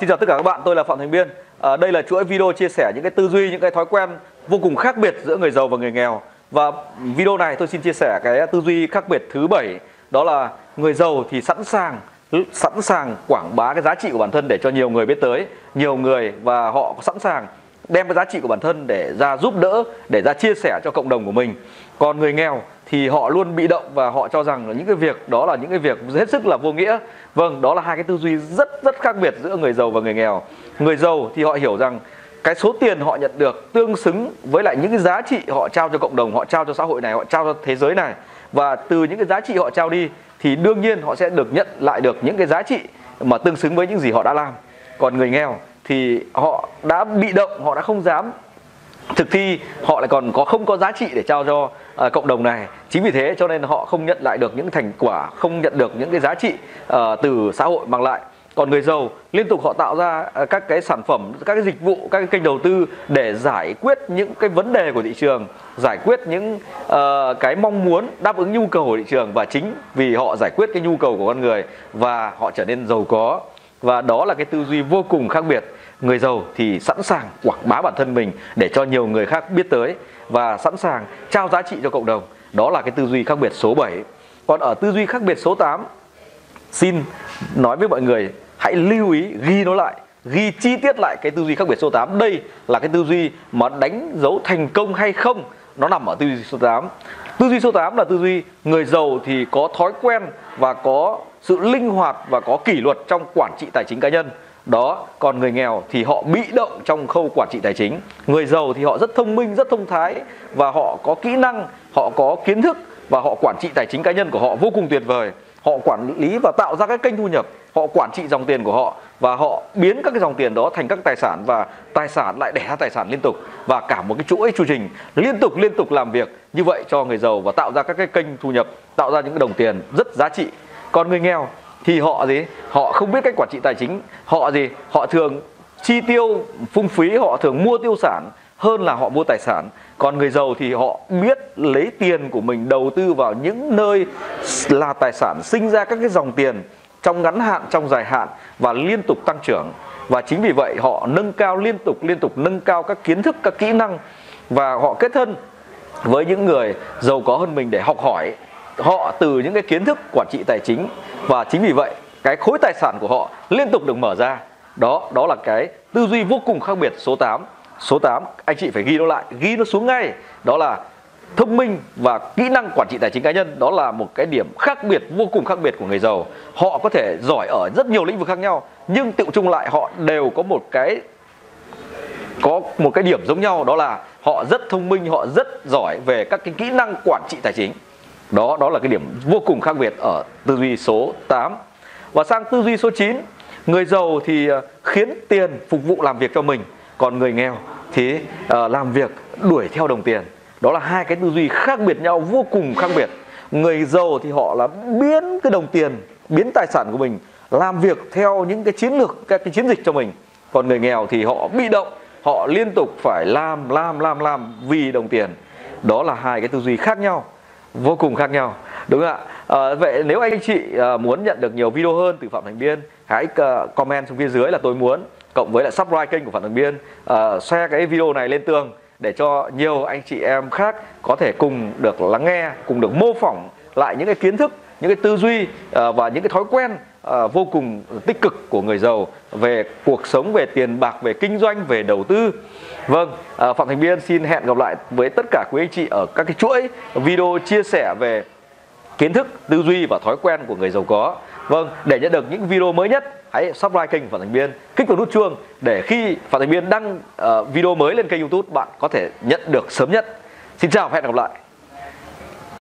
Xin chào tất cả các bạn, tôi là Phạm Thành Biên. À, đây là chuỗi video chia sẻ những cái tư duy, những cái thói quen vô cùng khác biệt giữa người giàu và người nghèo. Và video này tôi xin chia sẻ cái tư duy khác biệt thứ bảy, đó là người giàu thì sẵn sàng sẵn sàng quảng bá cái giá trị của bản thân để cho nhiều người biết tới, nhiều người và họ sẵn sàng đem cái giá trị của bản thân để ra giúp đỡ, để ra chia sẻ cho cộng đồng của mình. Còn người nghèo thì họ luôn bị động và họ cho rằng là những cái việc đó là những cái việc hết sức là vô nghĩa. Vâng, đó là hai cái tư duy rất rất khác biệt giữa người giàu và người nghèo. Người giàu thì họ hiểu rằng cái số tiền họ nhận được tương xứng với lại những cái giá trị họ trao cho cộng đồng, họ trao cho xã hội này, họ trao cho thế giới này và từ những cái giá trị họ trao đi thì đương nhiên họ sẽ được nhận lại được những cái giá trị mà tương xứng với những gì họ đã làm. Còn người nghèo thì họ đã bị động, họ đã không dám. Thực thi họ lại còn có không có giá trị để trao cho uh, cộng đồng này. Chính vì thế cho nên họ không nhận lại được những thành quả không nhận được những cái giá trị uh, từ xã hội mang lại. Còn người giàu liên tục họ tạo ra à, các cái sản phẩm các cái dịch vụ các cái kênh đầu tư để giải quyết những cái vấn đề của thị trường giải quyết những uh, cái mong muốn đáp ứng nhu cầu của thị trường. Và chính vì họ giải quyết cái nhu cầu của con người và họ trở nên giàu có. Và đó là cái tư duy vô cùng khác biệt người giàu thì sẵn sàng quảng bá bản thân mình để cho nhiều người khác biết tới và sẵn sàng trao giá trị cho cộng đồng. Đó là cái tư duy khác biệt số 7 còn ở tư duy khác biệt số 8 xin nói với mọi người, hãy lưu ý, ghi nó lại, ghi chi tiết lại cái tư duy khác biệt số 8 đây là cái tư duy mà đánh dấu thành công hay không, nó nằm ở tư duy số 8 tư duy số 8 là tư duy người giàu thì có thói quen và có sự linh hoạt và có kỷ luật trong quản trị tài chính cá nhân đó, còn người nghèo thì họ bị động trong khâu quản trị tài chính. Người giàu thì họ rất thông minh, rất thông thái và họ có kỹ năng, họ có kiến thức và họ quản trị tài chính cá nhân của họ vô cùng tuyệt vời. Họ quản lý và tạo ra các kênh thu nhập, họ quản trị dòng tiền của họ và họ biến các cái dòng tiền đó thành các tài sản và tài sản lại đẻ ra tài sản liên tục và cả một cái chuỗi chu trình liên tục liên tục làm việc như vậy cho người giàu và tạo ra các cái kênh thu nhập, tạo ra những cái đồng tiền rất giá trị. Còn người nghèo thì họ gì? Họ không biết cách quản trị tài chính. Họ gì? Họ thường chi tiêu phung phí, họ thường mua tiêu sản hơn là họ mua tài sản. Còn người giàu thì họ biết lấy tiền của mình, đầu tư vào những nơi là tài sản, sinh ra các cái dòng tiền trong ngắn hạn, trong dài hạn và liên tục tăng trưởng. Và chính vì vậy họ nâng cao liên tục liên tục nâng cao các kiến thức, các kỹ năng và họ kết thân với những người giàu có hơn mình để học hỏi họ từ những cái kiến thức quản trị tài chính và chính vì vậy, cái khối tài sản của họ liên tục được mở ra. Đó đó là cái tư duy vô cùng khác biệt số 8 số 8 anh chị phải ghi nó lại, ghi nó xuống ngay. Đó là thông minh và kỹ năng quản trị tài chính cá nhân. Đó là một cái điểm khác biệt, vô cùng khác biệt của người giàu. Họ có thể giỏi ở rất nhiều lĩnh vực khác nhau, nhưng tự chung lại họ đều có một cái, có một cái điểm giống nhau. Đó là họ rất thông minh, họ rất giỏi về các cái kỹ năng quản trị tài chính đó đó là cái điểm vô cùng khác biệt ở tư duy số 8 và sang tư duy số 9 người giàu thì ờ, khiến tiền phục vụ làm việc cho mình, còn người nghèo thì ờ, làm việc đuổi theo đồng tiền. Đó là hai cái tư duy khác biệt nhau, vô cùng khác biệt. Người giàu thì họ là biến cái đồng tiền, biến tài sản của mình làm việc theo những cái chiến lược, các cái chiến dịch cho mình. Còn người nghèo thì họ bị động, họ liên tục phải làm làm làm làm vì đồng tiền. Đó là hai cái tư duy khác nhau vô cùng khác nhau. Đúng không ạ? À, vậy nếu anh chị ờ, muốn nhận được nhiều video hơn từ phạm thành biên hãy ờ, comment xuống phía dưới là tôi muốn cộng với lại subscribe kênh của phạm thành biên share cái video này lên tường để cho nhiều anh chị em khác có thể cùng được lắng nghe cùng được mô phỏng lại những cái kiến thức những cái tư duy ờ, và những cái thói quen ờ, vô cùng tích cực của người giàu về cuộc sống, về tiền bạc, về kinh doanh, về đầu tư. Vâng ờ, phạm thành biên xin hẹn gặp lại với tất cả quý anh chị ở các cái chuỗi video chia sẻ về kiến thức, tư duy và thói quen của người giàu có. Vâng để nhận được những video mới nhất, hãy subscribe kênh phạm thành biên, kích vào nút chuông để khi phạm thành biên đăng video mới lên kênh youtube, bạn có thể nhận được sớm nhất. Xin chào và hẹn gặp lại.